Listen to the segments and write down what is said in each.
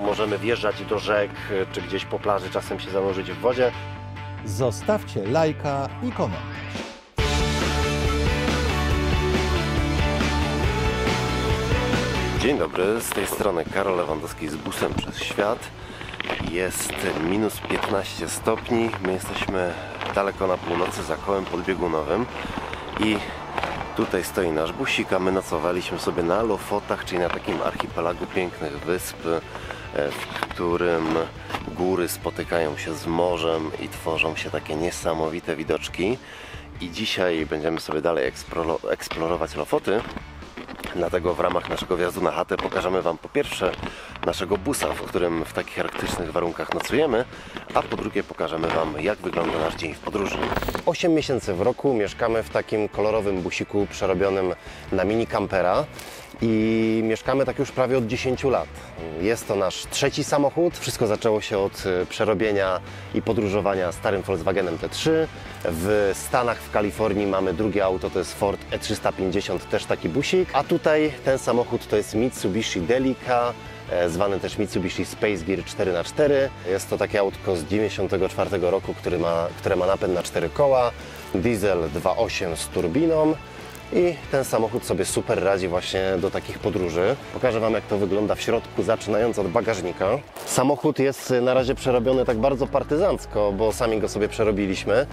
Możemy wjeżdżać do rzek, czy gdzieś po plaży, czasem się zanurzyć w wodzie. Zostawcie lajka i komentarz. Dzień dobry, z tej strony Karol Lewandowski z busem przez świat. Jest minus 15 stopni. My jesteśmy daleko na północy za kołem podbiegunowym i tutaj stoi nasz busik, a my nocowaliśmy sobie na Lofotach, czyli na takim archipelagu pięknych wysp, w którym góry spotykają się z morzem i tworzą się takie niesamowite widoczki. I dzisiaj będziemy sobie dalej eksploro- eksplorować Lofoty. Dlatego w ramach naszego wjazdu na chatę pokażemy Wam po pierwsze naszego busa, w którym w takich arktycznych warunkach nocujemy, a po drugie pokażemy Wam jak wygląda nasz dzień w podróży. 8 miesięcy w roku mieszkamy w takim kolorowym busiku przerobionym na mini kampera i mieszkamy tak już prawie od 10 lat. Jest to nasz trzeci samochód. Wszystko zaczęło się od y, przerobienia i podróżowania starym Volkswagenem T3. W Stanach, w Kalifornii mamy drugie auto, to jest Ford E350, też taki busik. A tutaj ten samochód to jest Mitsubishi Delica, e, zwany też Mitsubishi Space Gear 4x4. Jest to takie autko z 94 roku, który ma, które ma napęd na 4 koła, diesel 2.8 z turbiną. I ten samochód sobie super radzi właśnie do takich podróży. Pokażę Wam jak to wygląda w środku, zaczynając od bagażnika. Samochód jest na razie przerobiony tak bardzo partyzancko, bo sami go sobie przerobiliśmy,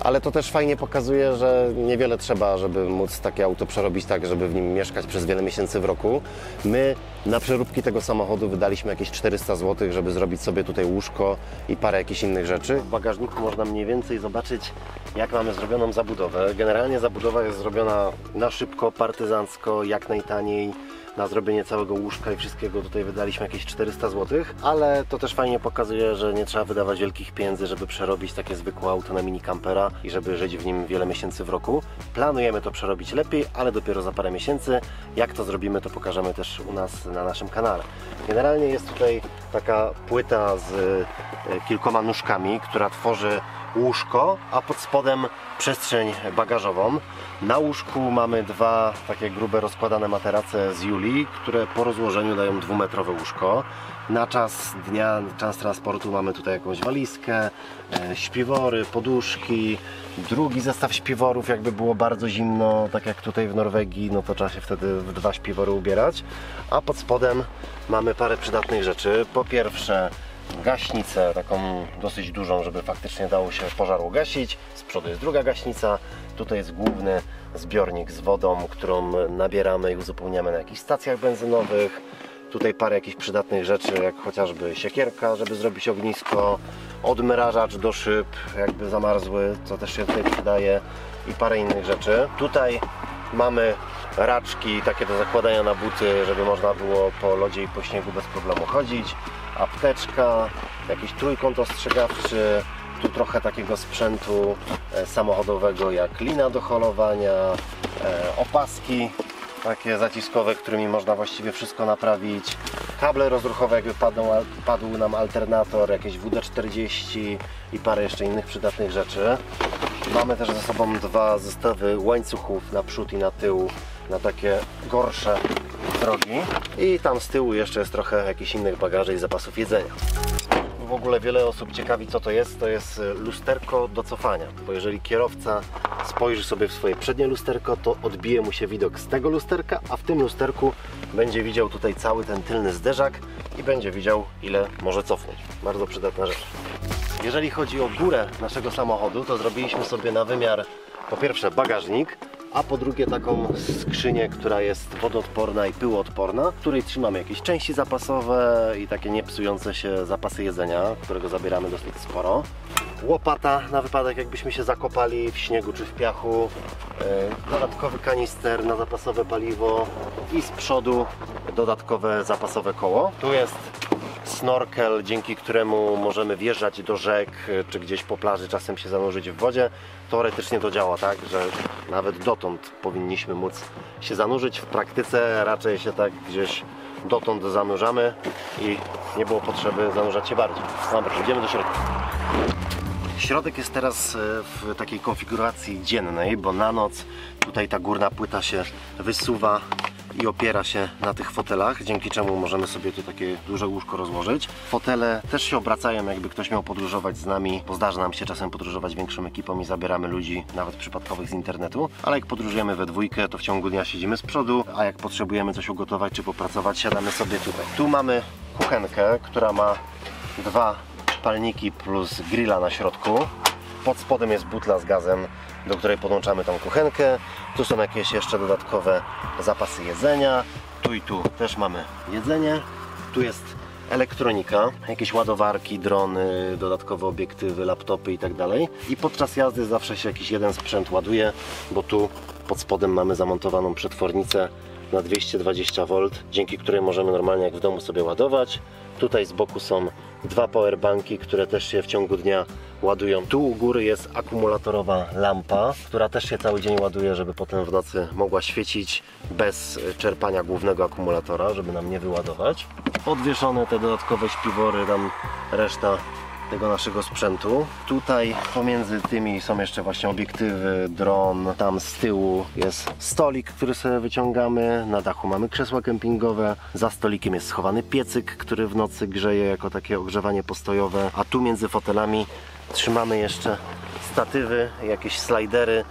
ale to też fajnie pokazuje, że niewiele trzeba, żeby móc takie auto przerobić tak, żeby w nim mieszkać przez wiele miesięcy w roku. My na przeróbki tego samochodu wydaliśmy jakieś 400 zł, żeby zrobić sobie tutaj łóżko i parę jakichś innych rzeczy. W bagażniku można mniej więcej zobaczyć, jak mamy zrobioną zabudowę. Generalnie zabudowa jest zrobiona na szybko, partyzancko, jak najtaniej. Na zrobienie całego łóżka i wszystkiego tutaj wydaliśmy jakieś 400 zł, ale to też fajnie pokazuje, że nie trzeba wydawać wielkich pieniędzy, żeby przerobić takie zwykłe auto na mini kampera i żeby żyć w nim wiele miesięcy w roku. Planujemy to przerobić lepiej, ale dopiero za parę miesięcy. Jak to zrobimy, to pokażemy też u nas na naszym kanale. Generalnie jest tutaj taka płyta z e, kilkoma nóżkami, która tworzy łóżko, a pod spodem przestrzeń bagażową. Na łóżku mamy dwa takie grube rozkładane materace z Julii, które po rozłożeniu dają dwumetrowe łóżko. Na czas dnia, czas transportu mamy tutaj jakąś walizkę, e, śpiwory, poduszki, drugi zestaw śpiworów, jakby było bardzo zimno, tak jak tutaj w Norwegii, no to trzeba się wtedy w dwa śpiwory ubierać. A pod spodem mamy parę przydatnych rzeczy. Po pierwsze gaśnicę, taką dosyć dużą, żeby faktycznie dało się pożar ugasić. Z przodu jest druga gaśnica, tutaj jest główny zbiornik z wodą, którą nabieramy i uzupełniamy na jakichś stacjach benzynowych. Tutaj parę jakichś przydatnych rzeczy, jak chociażby siekierka, żeby zrobić ognisko, odmrażacz do szyb, jakby zamarzły, co też się tutaj przydaje i parę innych rzeczy. Tutaj mamy raczki takie do zakładania na buty, żeby można było po lodzie i po śniegu bez problemu chodzić. Apteczka, jakiś trójkąt ostrzegawczy, tu trochę takiego sprzętu e, samochodowego jak lina do holowania, e, opaski takie zaciskowe, którymi można właściwie wszystko naprawić. Kable rozruchowe, jakby padł, padł nam alternator, jakieś WD-40 i parę jeszcze innych przydatnych rzeczy. Mamy też ze sobą dwa zestawy łańcuchów na przód i na tył na takie gorsze drogi. I tam z tyłu jeszcze jest trochę jakichś innych bagaży i zapasów jedzenia. W ogóle wiele osób ciekawi co to jest, to jest e, lusterko do cofania, bo jeżeli kierowca spojrzy sobie w swoje przednie lusterko, to odbije mu się widok z tego lusterka, a w tym lusterku będzie widział tutaj cały ten tylny zderzak i będzie widział ile może cofnąć. Bardzo przydatna rzecz. Jeżeli chodzi o górę naszego samochodu, to zrobiliśmy sobie na wymiar po pierwsze bagażnik, a po drugie taką skrzynię, która jest wodoodporna i pyłoodporna, w której trzymamy jakieś części zapasowe i takie niepsujące się zapasy jedzenia, którego zabieramy dosyć sporo. Łopata na wypadek jakbyśmy się zakopali w śniegu czy w piachu, e, dodatkowy kanister na zapasowe paliwo i z przodu dodatkowe zapasowe koło. Tu jest snorkel, dzięki któremu możemy wjeżdżać do rzek, czy gdzieś po plaży czasem się zanurzyć w wodzie. Teoretycznie to działa tak, że nawet dotąd powinniśmy móc się zanurzyć. W praktyce raczej się tak gdzieś dotąd zanurzamy i nie było potrzeby zanurzać się bardziej. Dobra, idziemy do środka. Środek jest teraz e, w takiej konfiguracji dziennej, bo na noc tutaj ta górna płyta się wysuwa i opiera się na tych fotelach, dzięki czemu możemy sobie tu takie duże łóżko rozłożyć. Fotele też się obracają, jakby ktoś miał podróżować z nami, bo zdarza nam się czasem podróżować większą ekipą i zabieramy ludzi, nawet przypadkowych z internetu, ale jak podróżujemy we dwójkę, to w ciągu dnia siedzimy z przodu, a jak potrzebujemy coś ugotować czy popracować, siadamy sobie tutaj. Tu mamy kuchenkę, która ma dwa palniki plus grilla na środku. Pod spodem jest butla z gazem, do której podłączamy tą kuchenkę. Tu są jakieś jeszcze dodatkowe zapasy jedzenia. Tu i tu też mamy jedzenie. Tu jest elektronika, jakieś ładowarki, drony, dodatkowe obiektywy, laptopy i tak dalej. I podczas jazdy zawsze się jakiś jeden sprzęt ładuje, bo tu pod spodem mamy zamontowaną przetwornicę na 220V, dzięki której możemy normalnie jak w domu sobie ładować. Tutaj z boku są dwa powerbanki, które też się w ciągu dnia ładują. Tu u góry jest akumulatorowa lampa, która też się cały dzień ładuje, żeby potem w nocy mogła świecić bez czerpania głównego akumulatora, żeby nam nie wyładować. Podwieszone te dodatkowe śpiwory, tam reszta tego naszego sprzętu. Tutaj pomiędzy tymi są jeszcze właśnie obiektywy, dron, tam z tyłu jest stolik, który sobie wyciągamy, na dachu mamy krzesła kempingowe, za stolikiem jest schowany piecyk, który w nocy grzeje jako takie ogrzewanie postojowe, a tu między fotelami trzymamy jeszcze statywy, jakieś slajdery,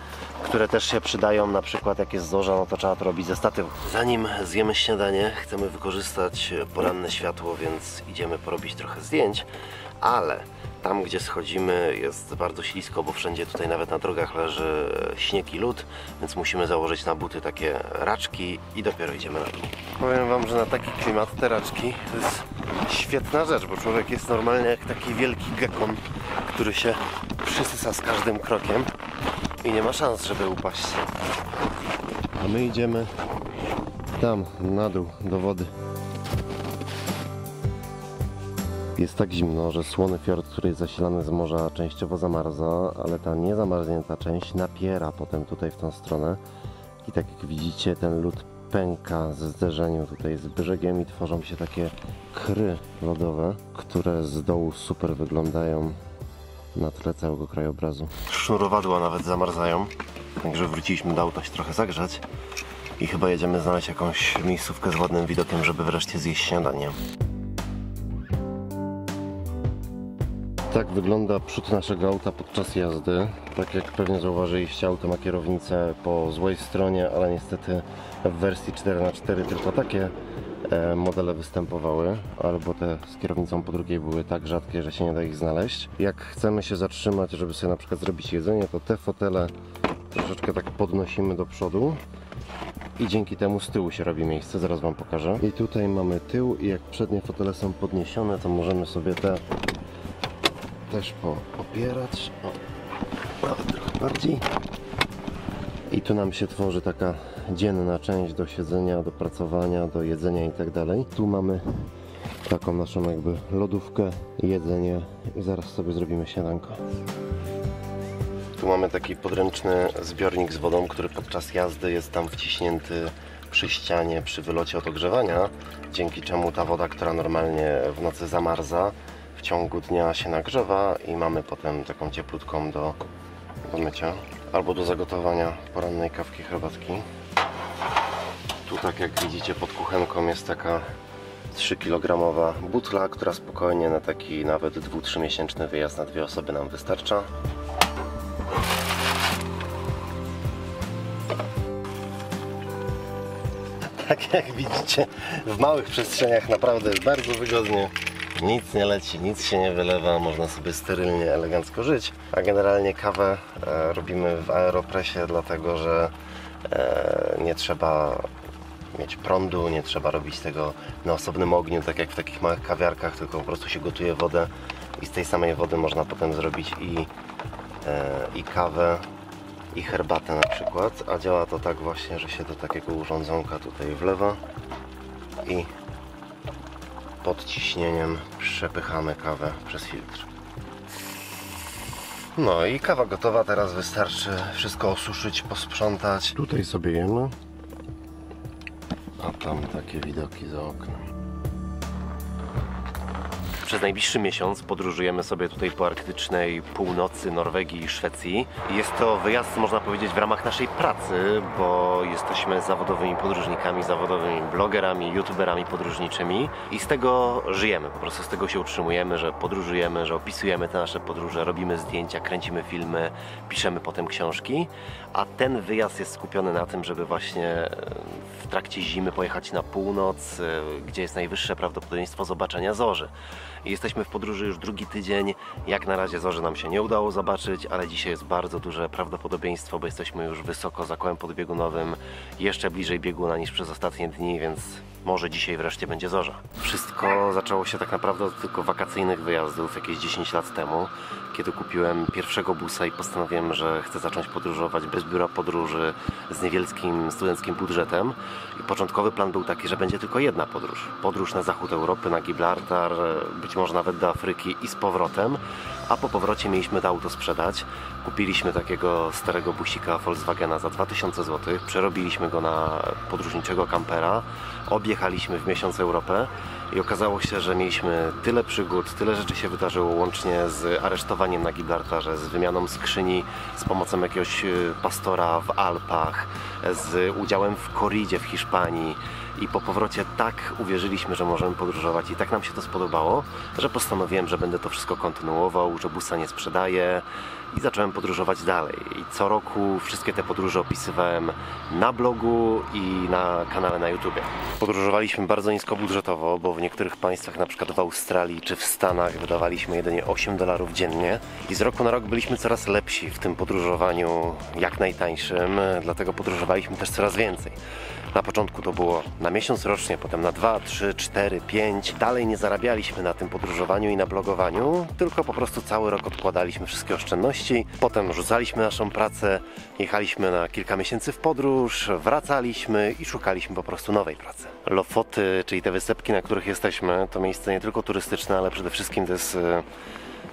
które też się przydają, na przykład jak jest zorza, no to trzeba to robić ze statywu. Zanim zjemy śniadanie, chcemy wykorzystać poranne światło, więc idziemy porobić trochę zdjęć, ale tam gdzie schodzimy jest bardzo ślisko, bo wszędzie tutaj nawet na drogach leży śnieg i lód, więc musimy założyć na buty takie raczki i dopiero idziemy na dół. Powiem Wam, że na taki klimat te raczki to jest świetna rzecz, bo człowiek jest normalnie jak taki wielki gekon, który się przysysa z każdym krokiem i nie ma szans, żeby upaść. A my idziemy tam, na dół, do wody. Jest tak zimno, że słony fiord, który jest zasilany z morza, częściowo zamarza, ale ta niezamarznięta część napiera potem tutaj w tą stronę. I tak jak widzicie, ten lód pęka ze zderzeniu tutaj z brzegiem i tworzą się takie kry lodowe, które z dołu super wyglądają na tle całego krajobrazu. Sznurowadła nawet zamarzają, także wróciliśmy do auta się trochę zagrzać i chyba jedziemy znaleźć jakąś miejscówkę z ładnym widokiem, żeby wreszcie zjeść śniadanie. Tak wygląda przód naszego auta podczas jazdy. Tak jak pewnie zauważyliście, auto ma kierownicę po złej stronie, ale niestety w wersji 4x4 tylko takie e, modele występowały, albo te z kierownicą po drugiej były tak rzadkie, że się nie da ich znaleźć. Jak chcemy się zatrzymać, żeby sobie na przykład zrobić jedzenie, to te fotele troszeczkę tak podnosimy do przodu i dzięki temu z tyłu się robi miejsce, zaraz Wam pokażę. I tutaj mamy tył i jak przednie fotele są podniesione, to możemy sobie te też popierać. O, trochę bardziej. I tu nam się tworzy taka dzienna część do siedzenia, do pracowania, do jedzenia i tak dalej. Tu mamy taką naszą jakby lodówkę, jedzenie i zaraz sobie zrobimy śniadanko. Tu mamy taki podręczny zbiornik z wodą, który podczas jazdy jest tam wciśnięty przy ścianie, przy wylocie od ogrzewania, dzięki czemu ta woda, która normalnie w nocy zamarza, w ciągu dnia się nagrzewa i mamy potem taką cieplutką do, do mycia albo do zagotowania porannej kawki, herbatki. Tu tak jak widzicie pod kuchenką jest taka 3 kg butla, która spokojnie na taki nawet 2-3 miesięczny wyjazd na dwie osoby nam wystarcza. Tak jak widzicie w małych przestrzeniach naprawdę bardzo wygodnie. Nic nie leci, nic się nie wylewa, można sobie sterylnie, elegancko żyć. A generalnie kawę e, robimy w aeropresie, dlatego że e, nie trzeba mieć prądu, nie trzeba robić tego na osobnym ogniu, tak jak w takich małych kawiarkach, tylko po prostu się gotuje wodę i z tej samej wody można potem zrobić i, e, i kawę, i herbatę na przykład, a działa to tak właśnie, że się do takiego urządzonka tutaj wlewa i pod ciśnieniem przepychamy kawę przez filtr. No i kawa gotowa, teraz wystarczy wszystko osuszyć, posprzątać. Tutaj sobie jemy, a tam takie widoki za oknem. Przez najbliższy miesiąc podróżujemy sobie tutaj po arktycznej północy Norwegii i Szwecji. Jest to wyjazd, można powiedzieć, w ramach naszej pracy, bo jesteśmy zawodowymi podróżnikami, zawodowymi blogerami, youtuberami podróżniczymi i z tego żyjemy. Po prostu z tego się utrzymujemy, że podróżujemy, że opisujemy te nasze podróże, robimy zdjęcia, kręcimy filmy, piszemy potem książki, a ten wyjazd jest skupiony na tym, żeby właśnie trakcie zimy pojechać na północ, e, gdzie jest najwyższe prawdopodobieństwo zobaczenia zorzy. Jesteśmy w podróży już drugi tydzień. Jak na razie zorzy nam się nie udało zobaczyć, ale dzisiaj jest bardzo duże prawdopodobieństwo, bo jesteśmy już wysoko za kołem podbiegunowym, jeszcze bliżej bieguna niż przez ostatnie dni, więc może dzisiaj wreszcie będzie zorza. Wszystko zaczęło się tak naprawdę od tylko wakacyjnych wyjazdów jakieś 10 lat temu, kiedy kupiłem pierwszego busa i postanowiłem, że chcę zacząć podróżować bez biura podróży z niewielkim studenckim budżetem. I początkowy plan był taki, że będzie tylko jedna podróż. Podróż na zachód Europy, na Gibraltar, być może nawet do Afryki i z powrotem. A po powrocie mieliśmy to auto sprzedać. Kupiliśmy takiego starego busika Volkswagena za 2000 zł. Przerobiliśmy go na podróżniczego kampera. Objechaliśmy w miesiąc Europę i okazało się, że mieliśmy tyle przygód, tyle rzeczy się wydarzyło łącznie z aresztowaniem na Gibraltarze, z wymianą skrzyni z pomocą jakiegoś y, pastora w Alpach, z udziałem w Corridzie w Hiszpanii i po powrocie tak uwierzyliśmy, że możemy podróżować i tak nam się to spodobało, że postanowiłem, że będę to wszystko kontynuował, że busa nie sprzedaję i zacząłem podróżować dalej. I co roku wszystkie te podróże opisywałem na blogu i na kanale na YouTubie. Podróżowaliśmy bardzo niskobudżetowo, bo w niektórych państwach, na przykład w Australii czy w Stanach, wydawaliśmy jedynie 8 dolarów dziennie i z roku na rok byliśmy coraz lepsi w tym podróżowaniu jak najtańszym, dlatego podróżowaliśmy też coraz więcej. Na początku to było na miesiąc rocznie, potem na 2, 3, 4, 5. Dalej nie zarabialiśmy na tym podróżowaniu i na blogowaniu, tylko po prostu cały rok odkładaliśmy wszystkie oszczędności. Potem rzucaliśmy naszą pracę, jechaliśmy na kilka miesięcy w podróż, wracaliśmy i szukaliśmy po prostu nowej pracy. Lofoty, czyli te wysepki, na których jesteśmy, to miejsce nie tylko turystyczne, ale przede wszystkim to jest e,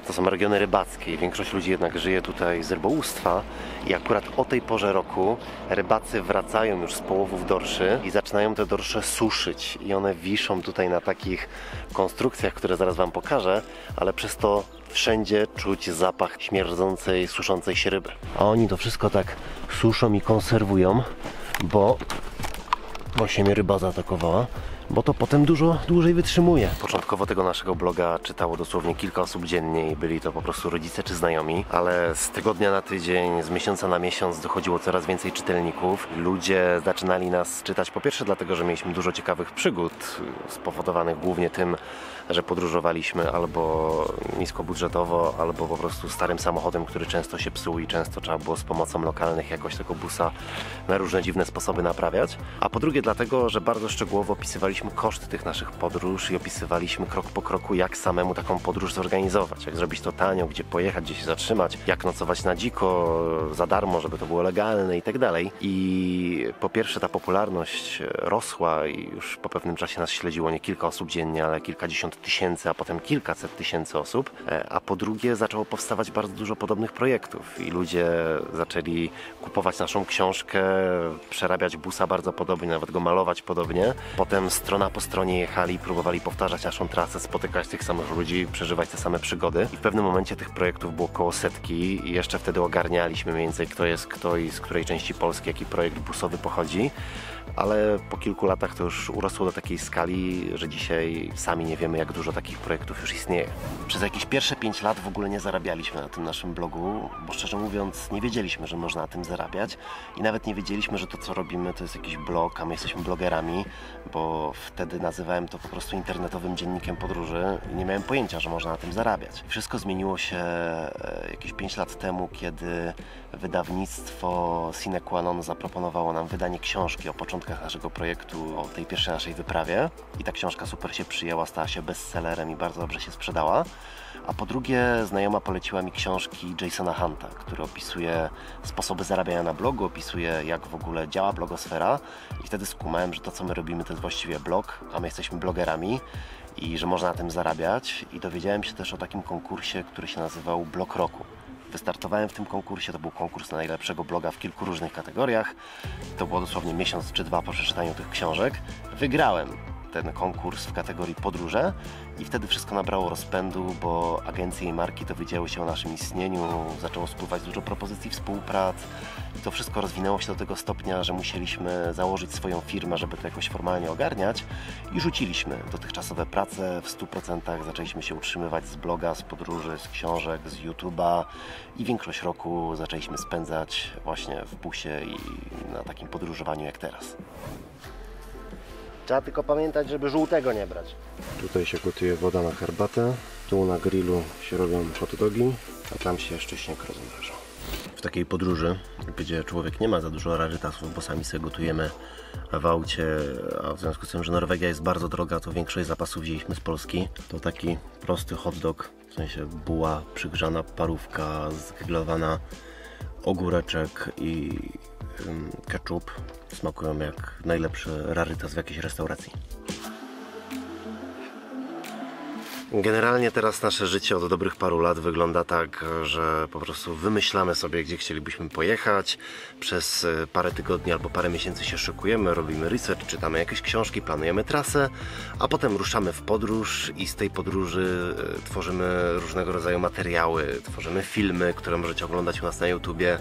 to są regiony rybackie. Większość ludzi jednak żyje tutaj z rybołówstwa. I akurat o tej porze roku rybacy wracają już z połowów dorszy i zaczynają te dorsze suszyć. I one wiszą tutaj na takich konstrukcjach, które zaraz Wam pokażę, ale przez to wszędzie czuć zapach śmierdzącej, suszącej się ryby. A oni to wszystko tak suszą i konserwują, bo Właśnie mnie ryba zaatakowała, bo to potem dużo dłużej wytrzymuje. Początkowo tego naszego bloga czytało dosłownie kilka osób dziennie i byli to po prostu rodzice czy znajomi, ale z tygodnia na tydzień, z miesiąca na miesiąc dochodziło coraz więcej czytelników. Ludzie zaczynali nas czytać po pierwsze dlatego, że mieliśmy dużo ciekawych przygód, spowodowanych głównie tym, że podróżowaliśmy albo niskobudżetowo, albo po prostu starym samochodem, który często się psuł i często trzeba było z pomocą lokalnych jakoś tego busa na różne dziwne sposoby naprawiać. A po drugie dlatego, że bardzo szczegółowo opisywaliśmy koszty tych naszych podróż i opisywaliśmy krok po kroku, jak samemu taką podróż zorganizować, jak zrobić to tanio, gdzie pojechać, gdzie się zatrzymać, jak nocować na dziko, za darmo, żeby to było legalne i tak dalej. I po pierwsze ta popularność rosła i już po pewnym czasie nas śledziło nie kilka osób dziennie, ale kilkadziesiąt tysięcy, a potem kilkaset tysięcy osób. E, A po drugie zaczęło powstawać bardzo dużo podobnych projektów i ludzie zaczęli kupować naszą książkę, przerabiać busa bardzo podobnie, nawet go malować podobnie. Potem strona po stronie jechali, próbowali powtarzać naszą trasę, spotykać tych samych ludzi, przeżywać te same przygody. I w pewnym momencie tych projektów było koło setki i jeszcze wtedy ogarnialiśmy mniej więcej kto jest kto i z której części Polski jaki projekt busowy pochodzi. Ale po kilku latach to już urosło do takiej skali, że dzisiaj sami nie wiemy, jak dużo takich projektów już istnieje. Przez jakieś pierwsze 5 lat w ogóle nie zarabialiśmy na tym naszym blogu, bo szczerze mówiąc nie wiedzieliśmy, że można na tym zarabiać i nawet nie wiedzieliśmy, że to co robimy to jest jakiś blog, a my jesteśmy blogerami, bo wtedy nazywałem to po prostu internetowym dziennikiem podróży i nie miałem pojęcia, że można na tym zarabiać. Wszystko zmieniło się e, jakieś 5 lat temu, kiedy wydawnictwo Sine Qua Non zaproponowało nam wydanie książki o początkach naszego projektu, o tej pierwszej naszej wyprawie. I ta książka super się przyjęła, stała się bestsellerem i bardzo dobrze się sprzedała. A po drugie, znajoma poleciła mi książki Jasona Hunta, który opisuje sposoby zarabiania na blogu, opisuje jak w ogóle działa blogosfera. I wtedy skumałem, że to co my robimy to jest właściwie blog, a my jesteśmy blogerami i że można na tym zarabiać. I dowiedziałem się też o takim konkursie, który się nazywał Blog Roku. Wystartowałem w tym konkursie, to był konkurs na najlepszego bloga w kilku różnych kategoriach. To było dosłownie miesiąc czy dwa po przeczytaniu tych książek. Wygrałem ten konkurs w kategorii podróże i wtedy wszystko nabrało rozpędu, bo agencje i marki dowiedziały się o naszym istnieniu, zaczęło spływać dużo propozycji współprac i to wszystko rozwinęło się do tego stopnia, że musieliśmy założyć swoją firmę, żeby to jakoś formalnie ogarniać i rzuciliśmy dotychczasowe prace w 100%, zaczęliśmy się utrzymywać z bloga, z podróży, z książek, z YouTube'a i większość roku zaczęliśmy spędzać właśnie w busie i na takim podróżowaniu jak teraz. Trzeba tylko pamiętać, żeby żółtego nie brać. Tutaj się gotuje woda na herbatę, tu na grillu się robią hot dogi, a tam się jeszcze śnieg rozmraża. W takiej podróży, gdzie człowiek nie ma za dużo rarytasów, bo sami sobie gotujemy w aucie, a w związku z tym, że Norwegia jest bardzo droga, to większość zapasów wzięliśmy z Polski. To taki prosty hot dog, w sensie buła przygrzana, parówka zgrillowana, ogóreczek i ketchup smakują jak najlepszy rarytas w jakiejś restauracji. Generalnie teraz nasze życie od dobrych paru lat wygląda tak, że po prostu wymyślamy sobie, gdzie chcielibyśmy pojechać. Przez e, parę tygodni albo parę miesięcy się szykujemy, robimy research, czytamy jakieś książki, planujemy trasę, a potem ruszamy w podróż i z tej podróży e, tworzymy różnego rodzaju materiały, tworzymy filmy, które możecie oglądać u nas na YouTubie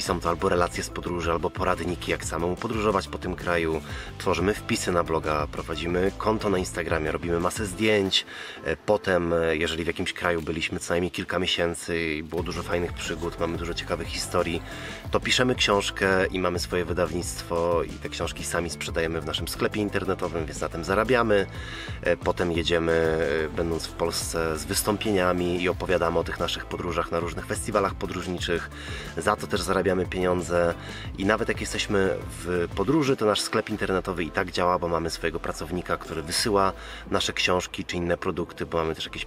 i są to albo relacje z podróży, albo poradniki, jak samemu podróżować po tym kraju. Tworzymy wpisy na bloga, prowadzimy konto na Instagramie, robimy masę zdjęć. E, Potem, e, jeżeli w jakimś kraju byliśmy co najmniej kilka miesięcy i było dużo fajnych przygód, mamy dużo ciekawych historii, to piszemy książkę i mamy swoje wydawnictwo i te książki sami sprzedajemy w naszym sklepie internetowym, więc na tym zarabiamy. E, Potem jedziemy, będąc w Polsce, z wystąpieniami i opowiadamy o tych naszych podróżach na różnych festiwalach podróżniczych. Za to też zarabiamy pieniądze i nawet jak jesteśmy w podróży, to nasz sklep internetowy i tak działa, bo mamy swojego pracownika, który wysyła nasze książki czy inne produkty, bo mamy też jakieś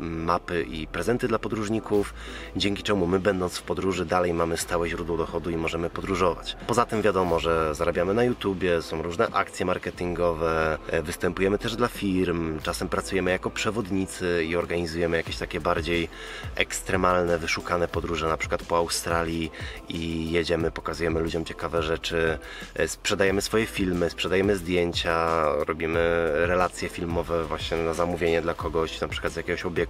mapy i prezenty dla podróżników, dzięki czemu my będąc w podróży dalej mamy stałe źródło dochodu i możemy podróżować. Poza tym wiadomo, że zarabiamy na YouTubie, są różne akcje marketingowe, e, występujemy też dla firm, czasem pracujemy jako przewodnicy i organizujemy jakieś takie bardziej ekstremalne, wyszukane podróże, na przykład po Australii i jedziemy, pokazujemy ludziom ciekawe rzeczy, e, sprzedajemy swoje filmy, sprzedajemy zdjęcia, robimy relacje filmowe właśnie na zamówienie dla kogoś, na przykład z jakiegoś obiektu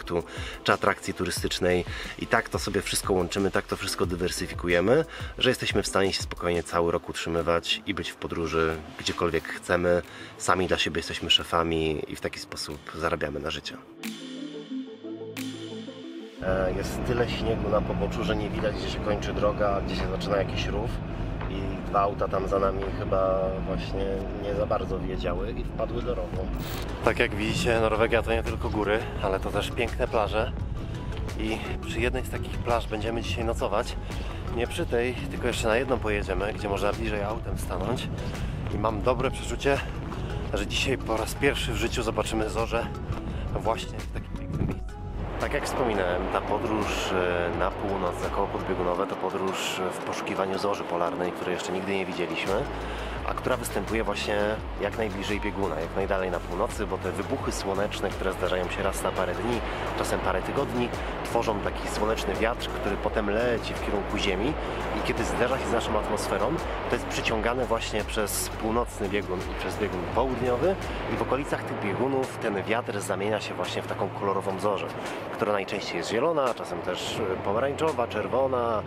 czy atrakcji turystycznej i tak to sobie wszystko łączymy, tak to wszystko dywersyfikujemy, że jesteśmy w stanie się spokojnie cały rok utrzymywać i być w podróży gdziekolwiek chcemy. Sami dla siebie jesteśmy szefami i w taki sposób zarabiamy na życie. E, Jest tyle śniegu na poboczu, że nie widać gdzie się kończy droga, gdzie się zaczyna jakiś rów i dwa auta tam za nami chyba właśnie nie za bardzo wiedziały i wpadły do rowu. Tak jak widzicie, Norwegia to nie tylko góry, ale to też piękne plaże i przy jednej z takich plaż będziemy dzisiaj nocować. Nie przy tej, tylko jeszcze na jedną pojedziemy, gdzie można bliżej autem stanąć i mam dobre przeczucie, że dzisiaj po raz pierwszy w życiu zobaczymy zorze właśnie Tak jak wspominałem, ta podróż e, na północ, za koło podbiegunowe, to podróż w poszukiwaniu zorzy polarnej, której jeszcze nigdy nie widzieliśmy, a która występuje właśnie jak najbliżej bieguna, jak najdalej na północy, bo te wybuchy słoneczne, które zdarzają się raz na parę dni, czasem parę tygodni, tworzą taki słoneczny wiatr, który potem leci w kierunku Ziemi i kiedy zderza się z naszą atmosferą, to jest przyciągane właśnie przez północny biegun i przez biegun południowy i w okolicach tych biegunów ten wiatr zamienia się właśnie w taką kolorową zorzę, która najczęściej jest zielona, czasem też pomarańczowa, czerwona,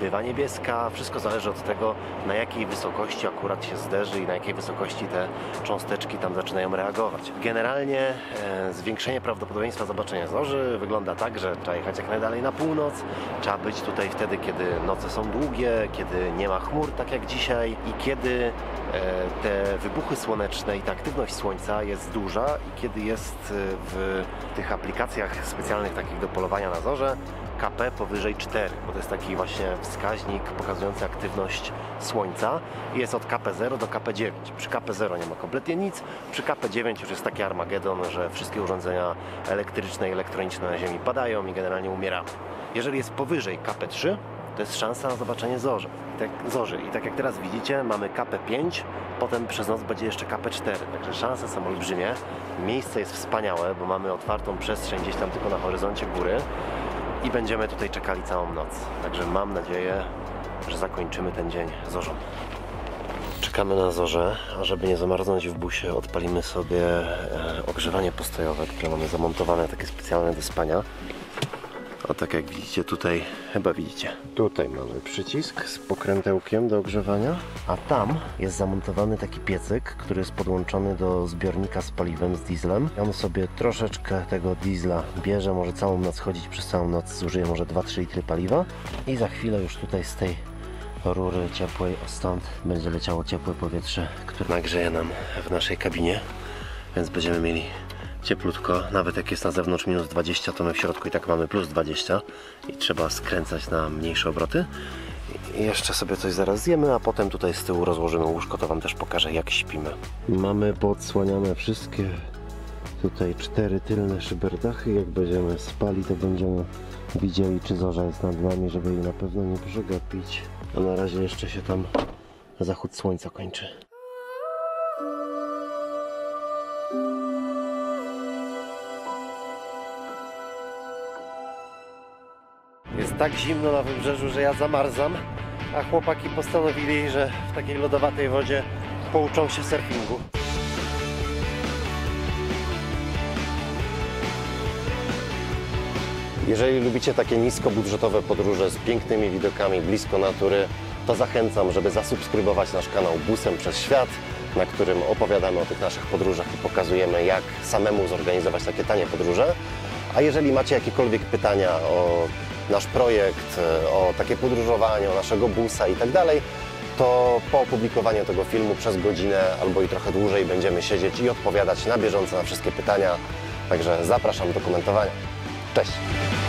bywa niebieska. Wszystko zależy od tego, na jakiej wysokości akurat się zderzy i na jakiej wysokości te cząsteczki tam zaczynają reagować. Generalnie e, zwiększenie prawdopodobieństwa zobaczenia zorzy wygląda tak, że trzeba jechać jak najdalej na północ, trzeba być tutaj wtedy, kiedy noce są długie, kiedy nie ma chmur, tak jak dzisiaj i kiedy e, te wybuchy słoneczne i ta aktywność słońca jest duża i kiedy jest e, w tych aplikacjach specjalnych takich do polowania na zorze KP powyżej 4, bo to jest taki właśnie wskaźnik pokazujący aktywność słońca jest od KP0 do KP9. Przy KP0 nie ma kompletnie nic, przy KP9 już jest taki Armagedon, że wszystkie urządzenia elektryczne i elektroniczne na Ziemi padają i generalnie umieramy. Jeżeli jest powyżej KP3, to jest szansa na zobaczenie zorzy. I tak, zorzy. I tak jak teraz widzicie, mamy KP5, potem przez noc będzie jeszcze KP4, także szanse są olbrzymie. Miejsce jest wspaniałe, bo mamy otwartą przestrzeń gdzieś tam tylko na horyzoncie góry i będziemy tutaj czekali całą noc. Także mam nadzieję, że zakończymy ten dzień zorzą. Czekamy na zorze, a żeby nie zamarznąć w busie, odpalimy sobie e, ogrzewanie postojowe, które mamy zamontowane, takie specjalne do spania. A tak jak widzicie tutaj, chyba widzicie, tutaj mamy przycisk z pokrętełkiem do ogrzewania, a tam jest zamontowany taki piecyk, który jest podłączony do zbiornika z paliwem, z dieslem. On sobie troszeczkę tego diesla bierze, może całą noc chodzić, przez całą noc zużyje może 2-3 litry paliwa i za chwilę już tutaj z tej rury ciepłej, o stąd będzie leciało ciepłe powietrze, które nagrzeje nam w naszej kabinie, więc będziemy mieli cieplutko, nawet jak jest na zewnątrz minus 20, to my w środku i tak mamy plus 20 i trzeba skręcać na mniejsze obroty. I jeszcze sobie coś zaraz zjemy, a potem tutaj z tyłu rozłożymy łóżko, to Wam też pokażę jak śpimy. Mamy podsłaniane wszystkie tutaj cztery tylne szyberdachy. Jak będziemy spali, to będziemy widzieli, czy zorza jest nad nami, żeby jej na pewno nie przegapić. A na razie jeszcze się tam zachód słońca kończy. Jest tak zimno na wybrzeżu, że ja zamarzam, a chłopaki postanowili, że w takiej lodowatej wodzie pouczą się surfingu. Jeżeli lubicie takie niskobudżetowe podróże z pięknymi widokami blisko natury, to zachęcam, żeby zasubskrybować nasz kanał Busem przez Świat, na którym opowiadamy o tych naszych podróżach i pokazujemy, jak samemu zorganizować takie tanie podróże. A jeżeli macie jakiekolwiek pytania o nasz projekt, o takie podróżowanie, o naszego busa i tak dalej, to po opublikowaniu tego filmu przez godzinę albo i trochę dłużej będziemy siedzieć i odpowiadać na bieżąco na wszystkie pytania. Także zapraszam do komentowania. Cześć!